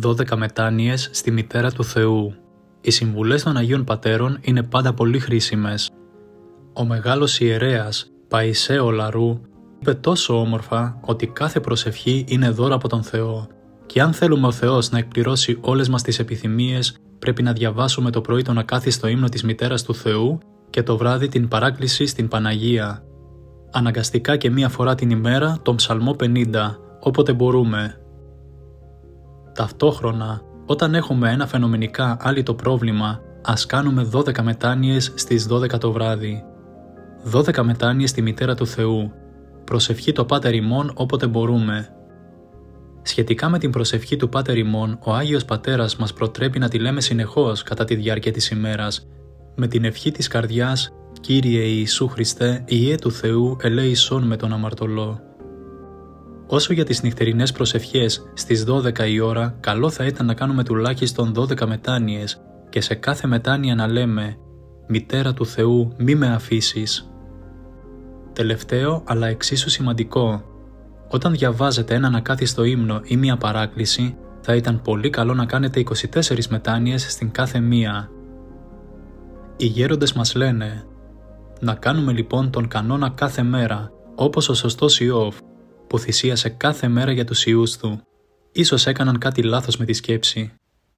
12 μετάνοιες στη Μητέρα του Θεού. Οι συμβουλές των Αγίων Πατέρων είναι πάντα πολύ χρήσιμες. Ο μεγάλος ιερέας Παϊσέο Λαρού είπε τόσο όμορφα ότι κάθε προσευχή είναι δώρα από τον Θεό και αν θέλουμε ο Θεός να εκπληρώσει όλες μας τις επιθυμίες πρέπει να διαβάσουμε το πρωί τον ακάθιστο ύμνο της Μητέρας του Θεού και το βράδυ την παράκληση στην Παναγία. Αναγκαστικά και μία φορά την ημέρα τον ψαλμό 50, όποτε μπορούμε. Ταυτόχρονα, όταν έχουμε ένα φαινομενικά το πρόβλημα, ας κάνουμε 12 μετάνοιες στις 12 το βράδυ. 12 μετάνοιες στη Μητέρα του Θεού. Προσευχή το Πάτερ ημών όποτε μπορούμε. Σχετικά με την προσευχή του Πάτερ ημών, ο Άγιος Πατέρας μας προτρέπει να τη λέμε συνεχώς κατά τη διάρκεια της ημέρας, με την ευχή της καρδιάς «Κύριε Ιησού Χριστέ, Ιε του Θεού, ελέησόν με τον αμαρτωλό». Όσο για τις νυχτερινές προσευχές στις 12 η ώρα, καλό θα ήταν να κάνουμε τουλάχιστον 12 μετάνοιες και σε κάθε μετάνοια να λέμε «Μητέρα του Θεού, μη με αφήσεις». Τελευταίο, αλλά εξίσου σημαντικό, όταν διαβάζετε έναν ακάθιστο ύμνο ή μία παράκληση, θα ήταν πολύ καλό να κάνετε 24 μετάνοιες στην κάθε μία. Οι γέροντες μας λένε «Να κάνουμε λοιπόν τον κανόνα κάθε μέρα, όπως ο σωστός Ιώβ, που θυσίασε κάθε μέρα για τους ιούς του. Ίσως έκαναν κάτι λάθος με τη σκέψη.